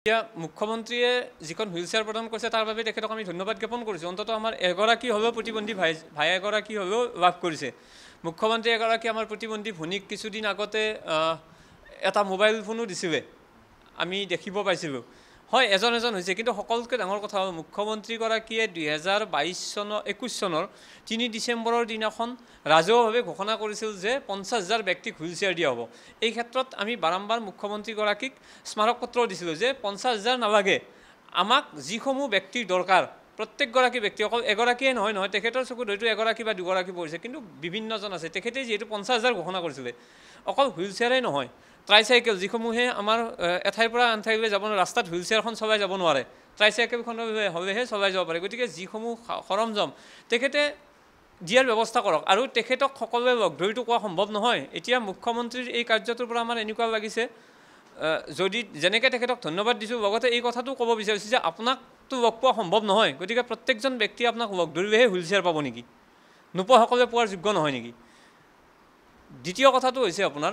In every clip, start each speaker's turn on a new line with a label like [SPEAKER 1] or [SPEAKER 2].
[SPEAKER 1] এতিয়া মুখ্যমন্ত্ৰীয়ে যিখন হুইল চেয়াৰ প্ৰদান কৰিছে তাৰ বাবে তেখেতক আমি ধন্যবাদ জ্ঞাপন কৰিছোঁ। অন্ততঃ আমাৰ এগৰাকী হ'লেও প্ৰতিবন্ধী ভাই ভাই এগৰাকী হ'লেও লাভ কৰিছে। মুখ্যমন্ত্ৰী এগৰাকী আমাৰ প্ৰতিবন্ধী ভনীক কিছুদিন আগতে এটা মোবাইল ফোনো দিছিলে। আমি দেখিব পাইছিলোঁ। হয় এজন এজন হৈছে। কিন্তু সকলোতকৈ ডাঙৰ কথা হ'ল মুখ্যমন্ত্ৰীগৰাকীয়ে দুহেজাৰ বাইছ চনৰ একৈছ চনৰ তিনি ডিচেম্বৰৰ দিনাখন ৰাজহুৱাভাৱে ঘোষণা কৰিছিল যে পঞ্চাছ হাজাৰ ব্যক্তিক হুইল চেয়াৰ দিয়া হ'ব। এই ক্ষেত্ৰত আমি বাৰম্বাৰ মুখ্যমন্ত্ৰীগৰাকীক স্মাৰক পত্ৰ দিছিলোঁ যে পঞ্চাছ হাজাৰ নালাগে। আমাক যিসমূহ ব্যক্তিৰ দৰকাৰ প্ৰত্যেকগৰাকী ব্যক্তি অকল এগৰাকীয়ে নহয় নহয় তেখেতৰ চকুত হয়তো এগৰাকী বা দুগৰাকী পৰিছে কিন্তু বিভিন্নজন আছে। তেখেতে যিহেতু পঞ্চাছ হাজাৰ ঘোষণা কৰিছিলে। অকল হুইল চেয়াৰেই নহয় ট্ৰাইচাইকেল যিসমূহে আমাৰ এঠাইৰ পৰা আন ঠাইলৈ যাব নোৱাৰে ৰাস্তাত হুইল চেয়াৰখন চলাই যাব নোৱাৰে। ট্ৰাইচাইকেলখন হ'লেহে চলাই যাব পাৰে। গতিকে যিসমূহ সৰঞ্জাম তেখেতে দিয়াৰ ব্যৱস্থা কৰক। আৰু তেখেতক সকলোৱে লগ ধৰিতো কোৱা সম্ভৱ নহয়। এতিয়া মুখ্যমন্ত্ৰীৰ এই কাৰ্যটোৰ পৰা আমাৰ এনেকুৱা লাগিছে যদি যেনেকৈ তেখেতক ধন্যবাদ দিছোঁ লগতে এই কথাটো ক'ব বিচাৰিছোঁ যে আপোনাকতো লগ পোৱা সম্ভৱ নহয়। গতিকে প্ৰত্যেকজন ব্যক্তিয়ে আপোনাক লগ ধৰিলেহে হুইল চেয়াৰ পাব নেকি? নোপোৱা সকলোৱে পোৱাৰ যোগ্য নহয় নেকি? দ্বিতীয় কথাটো হৈছে আপোনাৰ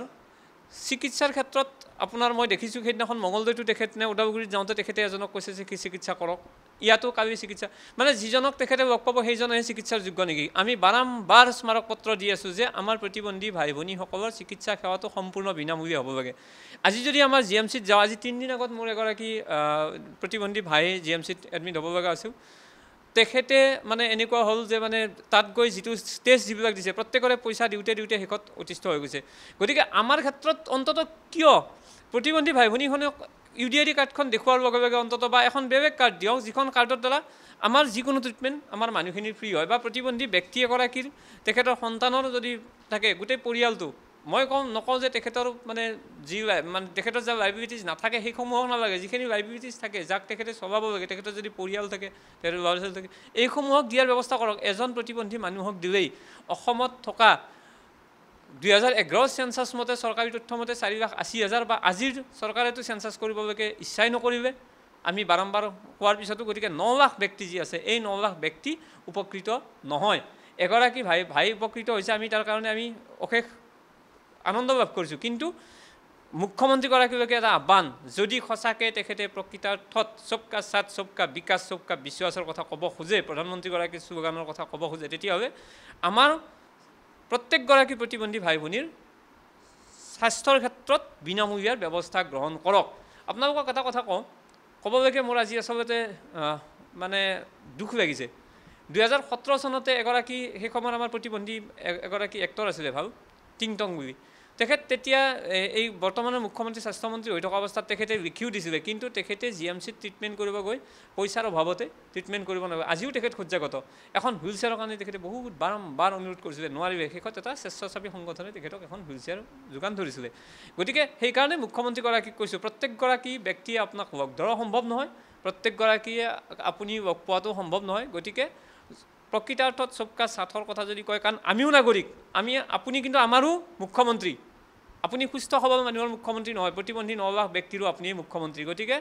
[SPEAKER 1] চিকিৎসাৰ ক্ষেত্ৰত আপোনাৰ মই দেখিছোঁ সেইদিনাখন মঙলদৈতো তেখেত নে ওদালগুৰিত যাওঁতে তেখেতে এজনক কৈছে যে কি চিকিৎসা কৰক। ইয়াতো কালি চিকিৎসা। মানে যিজনক তেখেতে লগ পাব সেইজনেহে চিকিৎসাৰ যোগ্য নেকি? আমি বাৰম্বাৰ স্মাৰক পত্ৰ দি আছোঁ যে আমাৰ প্ৰতিবন্ধী ভাই ভনীসকলৰ চিকিৎসা সেৱাটো সম্পূৰ্ণ বিনামূলীয়া হ'ব লাগে। আজি যদি আমাৰ জি এম চিত যাওঁ আজি তিনিদিন আগত মোৰ এগৰাকী প্ৰতিবন্ধী ভাই জি এম চিত এডমিট হ'ব লগা আছিল। তেখেতে মানে এনেকুৱা হ'ল যে মানে তাত গৈ যিটো টেষ্ট যিবিলাক দিছে প্ৰত্যেকৰে পইচা দিওঁতে দিওঁতে শেষত অতিষ্ঠ হৈ গৈছে। গতিকে আমাৰ ক্ষেত্ৰত অন্ততঃ কিয় প্ৰতিবন্ধী ভাই ভনীখনক ইউ ডি আই ডি কাৰ্ডখন দেখুওৱাৰ লগে লগে অন্ততঃ বা এখন বেলেগ কাৰ্ড দিয়ক যিখন কাৰ্ডৰ দ্বাৰা আমাৰ যিকোনো ট্ৰিটমেণ্ট আমাৰ মানুহখিনিৰ ফ্ৰী হয় বা প্ৰতিবন্ধী ব্যক্তি এগৰাকীৰ তেখেতৰ সন্তানৰ যদি থাকে গোটেই পৰিয়ালটো মই কওঁ নকওঁ যে তেখেতৰ মানে যি মানে তেখেতৰ যে লাইবিলিটিজ নাথাকে সেইসমূহক নালাগে যিখিনি লাইবিলিটিজ থাকে যাক তেখেতে চলাব লাগে তেখেতৰ যদি পৰিয়াল থাকে তেখেতৰ ল'ৰা ছোৱালী থাকে এইসমূহক দিয়াৰ ব্যৱস্থা কৰক এজন প্ৰতিবন্ধী মানুহক দিলেই অসমত থকা দুহেজাৰ এঘাৰ চেঞ্চাছ মতে চৰকাৰী তথ্য মতে চাৰি লাখ আশী হাজাৰ বা আজিৰ চৰকাৰেতো চেঞ্চাছ কৰিবলৈকে ইচ্ছাই নকৰিলে আমি বাৰম্বাৰ কোৱাৰ পিছতো গতিকে ন লাখ ব্যক্তি যি আছে এই ন লাখ ব্যক্তি উপকৃত নহয়। এগৰাকী ভাই ভাই উপকৃত হৈছে আমি তাৰ কাৰণে আমি অশেষ আনন্দ লাভ কৰিছোঁ। কিন্তু মুখ্যমন্ত্ৰীগৰাকীলৈকে এটা আহ্বান যদি সঁচাকৈ তেখেতে প্ৰকৃতাৰ্থত চবকা চাট চবকা বিকাশ চবকা বিশ্বাসৰ কথা ক'ব খোজে প্ৰধানমন্ত্ৰীগৰাকীৰ শ্লোগানৰ কথা ক'ব খোজে তেতিয়াহ'লে আমাৰ প্ৰত্যেকগৰাকী প্ৰতিবন্ধী ভাই ভনীৰ স্বাস্থ্যৰ ক্ষেত্ৰত বিনামূলীয়াৰ ব্যৱস্থা গ্ৰহণ কৰক। আপোনালোকক এটা কথা কওঁ ক'বলৈকে মোৰ আজি আচলতে মানে দুখ লাগিছে। দুহেজাৰ সোতৰ চনতে এগৰাকী সেই সময়ত আমাৰ প্ৰতিবন্ধী এগৰাকী এক্টৰ আছিলে ভাল টিংটং বুলি। তেখেত তেতিয়া এই বৰ্তমানৰ মুখ্যমন্ত্ৰী স্বাস্থ্যমন্ত্ৰী হৈ থকা অৱস্থাত তেখেতে লিখিও দিছিলে। কিন্তু তেখেতে জি এম চিত ট্ৰিটমেণ্ট কৰিব গৈ পইচাৰ অভাৱতে ট্ৰিটমেণ্ট কৰিব নোৱাৰে আজিও তেখেত সজ্জাগত এখন হুইল চেয়াৰৰ কাৰণে তেখেতে বহুত বাৰম্বাৰ অনুৰোধ কৰিছিলে। নোৱাৰিলে। শেষত এটা স্বেচ্ছাসেৱী সংগঠনে তেখেতক এখন হুইল চেয়াৰ যোগান ধৰিছিলে। গতিকে সেইকাৰণে মুখ্যমন্ত্ৰীগৰাকীক কৈছোঁ প্ৰত্যেকগৰাকী ব্যক্তিয়ে আপোনাক লগ ধৰা সম্ভৱ নহয়। প্ৰত্যেকগৰাকীয়ে আপুনি লগ পোৱাটো সম্ভৱ নহয়। গতিকে প্ৰকৃতাৰ্থত চবকা স্বাৰ্থৰ কথা যদি কয় কাৰণ আমিও নাগৰিক। আমি আপুনি কিন্তু আমাৰো মুখ্যমন্ত্ৰী। আপুনি সুস্থ সবল মানুহৰ মুখ্যমন্ত্ৰী নহয় প্ৰতিবন্ধী ন লাখ ব্যক্তিৰো আপুনিয়ে মুখ্যমন্ত্ৰী। গতিকে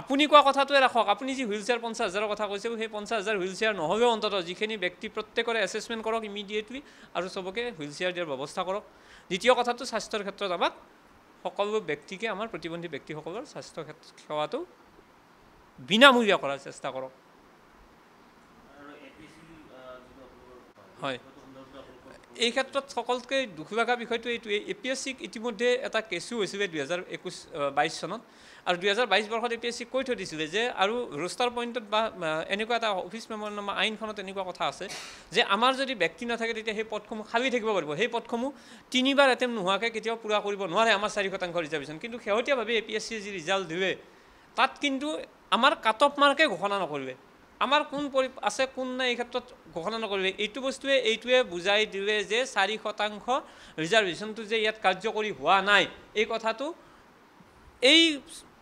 [SPEAKER 1] আপুনি কোৱা কথাটোৱে ৰাখক আপুনি যি হুইল চেয়াৰ পঞ্চাছ হাজাৰৰ কথা কৈছে সেই পঞ্চাছ হাজাৰ হুইল চেয়াৰ নহ'লেও অন্ততঃ যিখিনি ব্যক্তি প্ৰত্যেকৰে এছেছমেণ্ট কৰক ইমিডিয়েটলি আৰু চবকে হুইল চেয়াৰ দিয়াৰ ব্যৱস্থা কৰক। দ্বিতীয় কথাটো স্বাস্থ্যৰ ক্ষেত্ৰত আমাক সকলো ব্যক্তিকে আমাৰ প্ৰতিবন্ধী ব্যক্তিসকলৰ স্বাস্থ্য সেৱাটো বিনামূলীয়া কৰাৰ চেষ্টা কৰক। হয়। এই ক্ষেত্ৰত সকলোতকৈ দুখ লগা বিষয়টো এইটোৱে এ পি এছ চিক ইতিমধ্যে এটা কেছো হৈছিলে দুহেজাৰ একৈছ বাইছ চনত। আৰু দুহেজাৰ বাইছ বৰ্ষত এ পি এছ চিক কৈ থৈ দিছিলে যে আৰু ৰোষ্টাৰ পইণ্টত বা এনেকুৱা এটা অফিচ মেমৰ আইনখনত এনেকুৱা কথা আছে যে আমাৰ যদি ব্যক্তি নাথাকে তেতিয়া সেই পদসমূহ খালী থাকিব পাৰিব। সেই পদসমূহ তিনিবাৰ এটেম্প নোহোৱাকৈ কেতিয়াও পূৰা কৰিব নোৱাৰে আমাৰ চাৰি শতাংশ ৰিজাৰ্ভেশ্যন। কিন্তু শেহতীয়াভাৱে এ পি এছ চিয়ে যি ৰিজাল্ট দিলে তাত কিন্তু আমাৰ কাট অফ মাৰ্কে ঘোষণা নকৰিলে। আমাৰ কোন পৰি আছে কোন নাই এই ক্ষেত্ৰত ঘোষণা নকৰিলে। এইটো বস্তুৱে এইটোৱে বুজাই দিলে যে চাৰি শতাংশ ৰিজাৰ্ভেশ্যনটো যে ইয়াত কাৰ্যকৰী হোৱা নাই এই কথাটো এই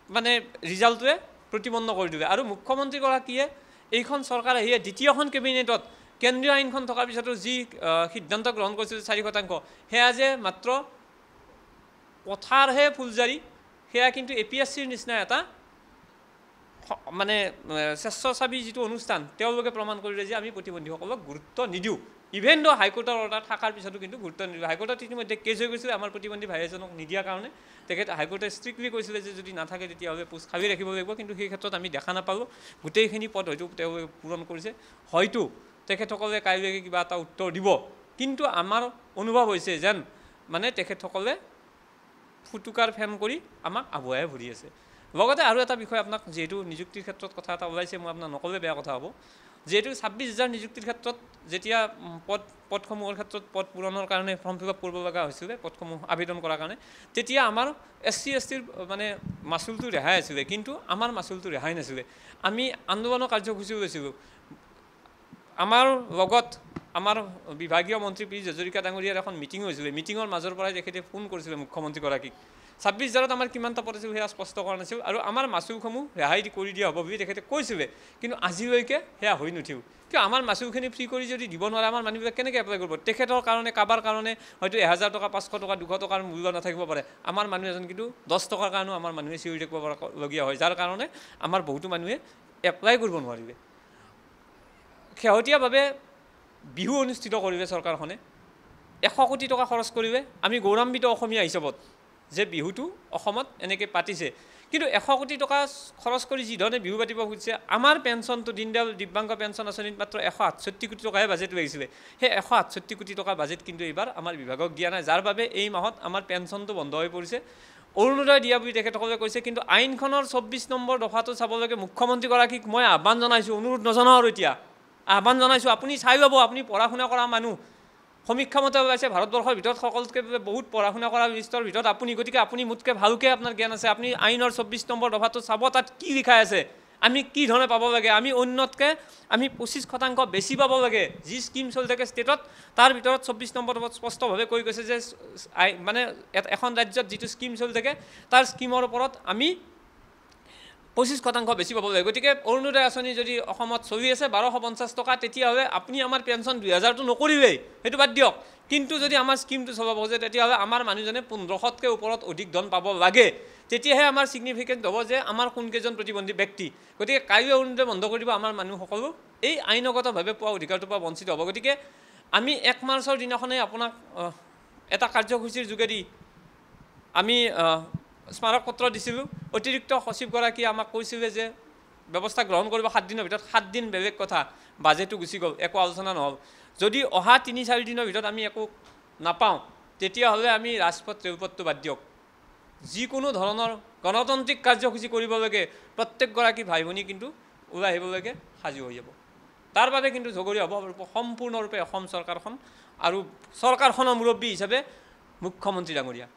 [SPEAKER 1] মানে ৰিজাল্টটোৱে প্ৰতিবন্ধ কৰি দিলে। আৰু মুখ্যমন্ত্ৰীগৰাকীয়ে এইখন চৰকাৰ আহিয়ে দ্বিতীয়খন কেবিনেটত কেন্দ্ৰীয় আইনখন থকাৰ পিছতো যি সিদ্ধান্ত গ্ৰহণ কৰিছিল চাৰি শতাংশ সেয়া যে মাত্ৰ কথাৰহে ফুলজাৰি সেয়া কিন্তু এ পি এছ চিৰ নিচিনা এটা মানে আহ, স্বেচ্ছাসেৱী যিটো অনুষ্ঠান তেওঁলোকে প্ৰমাণ কৰিলে যে আমি প্ৰতিবন্ধীসকলক গুৰুত্ব নিদিওঁ। ইভেন দ' হাইকোৰ্টৰ অৰ্ডাৰ থকাৰ পিছতো কিন্তু গুৰুত্ব নিদিব হাইকোৰ্টত ইতিমধ্যে কেছ হৈ গৈছিলে আমাৰ প্ৰতিবন্ধী ভাই এজনক নিদিয়াৰ কাৰণে। তেখেত হাইকোৰ্টে ষ্ট্ৰিক্টলি কৈছিলে যে যদি নাথাকে তেতিয়াহ'লে পোষ্ট খালী ৰাখিব লাগিব। কিন্তু সেই ক্ষেত্ৰত আমি দেখা নাপালোঁ। গোটেইখিনি পদ হয়তো তেওঁ পূৰণ কৰিছে। হয়তো তেখেতসকলে কাইলৈকে কিবা এটা উত্তৰ দিব। কিন্তু আমাৰ অনুভৱ হৈছে যেন মানে তেখেতসকলে ফুটুকাৰ ফেন কৰি আমাক আগুৱাই ভৰি আছে। লগতে আৰু এটা বিষয় আপোনাক যিহেতু নিযুক্তিৰ ক্ষেত্ৰত কথা এটা ওলাইছে মই আপোনাক নক'লে বেয়া কথা হ'ব। যিহেতু ছাব্বিছ হাজাৰ নিযুক্তিৰ ক্ষেত্ৰত যেতিয়া পদ পদসমূহৰ ক্ষেত্ৰত পদ পূৰণৰ কাৰণে ফৰ্ম ফিল আপ কৰিব লগা হৈছিলে পদসমূহ আবেদন কৰাৰ কাৰণে তেতিয়া আমাৰ এছ চি এছ টিৰ মানে মাচুলটো ৰেহাই আছিলে কিন্তু আমাৰ মাচুলটো ৰেহাই নাছিলে। আমি আন্দোলনৰ কাৰ্যসূচীও লৈছিলোঁ। আমাৰ লগত আমাৰ বিভাগীয় মন্ত্ৰী পি হাজৰিকা ডাঙৰীয়াৰ এখন মিটিং হৈছিলে। মিটিঙৰ মাজৰ পৰাই তেখেতে ফোন কৰিছিলে মুখ্যমন্ত্ৰীগৰাকীক। ছাব্বিছ হাজাৰত আমাৰ কিমানটা পদ আছিল সেয়া স্পষ্ট কৰা নাছিল। আৰু আমাৰ মাচুলসমূহ ৰেহাই কৰি দিয়া হ'ব বুলি তেখেতে কৈছিলে। কিন্তু আজিলৈকে সেয়া হৈ নুঠিল। কিয় আমাৰ মাচুলখিনি ফ্ৰী কৰি যদি দিব নোৱাৰে আমাৰ মানুহবিলাক কেনেকৈ এপ্লাই কৰিব? তেখেতৰ কাৰণে কাৰোবাৰ কাৰণে হয়তো এহেজাৰ টকা পাঁচশ টকা দুশ টকাৰ মূল্য নাথাকিব পাৰে। আমাৰ মানুহ এজন কিন্তু দহ টকাৰ কাৰণেও আমাৰ মানুহে চিঞৰি থাকিব পৰালগীয়া হয়। যাৰ কাৰণে আমাৰ বহুতো মানুহে এপ্লাই কৰিব নোৱাৰিলে। শেহতীয়াভাৱে বিহু অনুষ্ঠিত কৰিলে চৰকাৰখনে। এশ কোটি টকা খৰচ কৰিলে। আমি গৌৰৱান্বিত অসমীয়া হিচাপত। যে বিহুটো অসমত এনেকৈ পাতিছে। কিন্তু এশ কোটি টকা খৰচ কৰি যিধৰণে বিহু পাতিব খুজিছে আমাৰ পেঞ্চনটো দীনদয়াল দিব্যাংগ পেঞ্চন আঁচনিত মাত্ৰ এশ আঠষষ্ঠি কোটি টকাহে বাজেট লাগিছিলে। সেই এশ আঠষষ্ঠি কোটি টকা বাজেট কিন্তু এইবাৰ আমাৰ বিভাগক দিয়া নাই যাৰ বাবে এই মাহত আমাৰ পেঞ্চনটো বন্ধ হৈ পৰিছে। অৰুণোদয় দিয়া বুলি তেখেতসকলে কৈছে কিন্তু আইনখনৰ চৌব্বিছ নম্বৰ দফাটো চাবলৈকে মুখ্যমন্ত্ৰীগৰাকীক মই আহ্বান জনাইছোঁ অনুৰোধ নজনাওঁ আৰু এতিয়া। আহ্বান জনাইছোঁ আপুনি চাই ল'ব আপুনি পঢ়া শুনা কৰা মানুহ। সমীক্ষা মতে ওলাইছে ভাৰতবৰ্ষৰ ভিতৰত সকলোতকৈ বহুত পঢ়া শুনা কৰা লিষ্টৰ ভিতৰত আপুনি গতিকে আপুনি মোতকৈ ভালকৈ আপোনাৰ জ্ঞান আছে। আপুনি আইনৰ চৌব্বিছ নম্বৰ দফাটো চাব তাত কি লিখা আছে? আমি কি ধৰণে পাব লাগে? আমি অন্যতকৈ আমি পঁচিছ শতাংশ বেছি পাব লাগে। যি স্কিম চলি থাকে ষ্টেটত তাৰ ভিতৰত চৌব্বিছ নম্বৰ স্পষ্টভাৱে কৈ গৈছে যে মানে এখন ৰাজ্যত যিটো স্কিম চলি থাকে তাৰ স্কিমৰ ওপৰত আমি পঁচিছ শতাংশ বেছি পাব লাগে। গতিকে অৰুণোদয় আঁচনি যদি অসমত চলি আছে বাৰশ পঞ্চাছ টকা তেতিয়াহ'লে আপুনি আমাৰ পেঞ্চন দুহেজাৰটো নকৰিলেই। সেইটো বাদ দিয়ক। কিন্তু যদি আমাৰ স্কিমটো চলাব খোজে তেতিয়াহ'লে আমাৰ মানুহজনে পোন্ধৰশতকৈ ওপৰত অধিক ধন পাব লাগে। তেতিয়াহে আমাৰ ছিগনিফিকেণ্ট হ'ব যে আমাৰ কোনকেইজন প্ৰতিবন্ধী ব্যক্তি। গতিকে কাইলৈ অৰুণোদয় বন্ধ কৰি দিব আমাৰ মানুহসকলো। এই আইনগতভাৱে পোৱা অধিকাৰটোৰ পৰা বঞ্চিত হ'ব। গতিকে আমি এক মাৰ্চৰ দিনাখনেই আপোনাক এটা কাৰ্যসূচীৰ যোগেদি আমি স্মাৰক পত্ৰ দিছিলোঁ। অতিৰিক্ত সচিবগৰাকীয়ে আমাক কৈছিলে যে ব্যৱস্থা গ্ৰহণ কৰিব সাত দিনৰ ভিতৰত সাত দিন বেলেগ কথা বাজেটো গুচি গ'ল একো আলোচনা নহ'ল। যদি অহা তিনি চাৰি দিনৰ ভিতৰত আমি একো নাপাওঁ তেতিয়াহ'লে আমি ৰাজপথ ৰেলপথটো বাদ দিয়ক। যিকোনো ধৰণৰ গণতান্ত্ৰিক কাৰ্যসূচী কৰিব লাগে প্ৰত্যেকগৰাকী ভাই ভনী কিন্তু ওলাই আহিবলৈকে সাজু হৈ যাব। বাবে কিন্তু হ'ব সম্পূৰ্ণৰূপে অসম চৰকাৰখন আৰু চৰকাৰখনৰ মুৰব্বী হিচাপে মুখ্যমন্ত্ৰী ডাঙৰীয়া।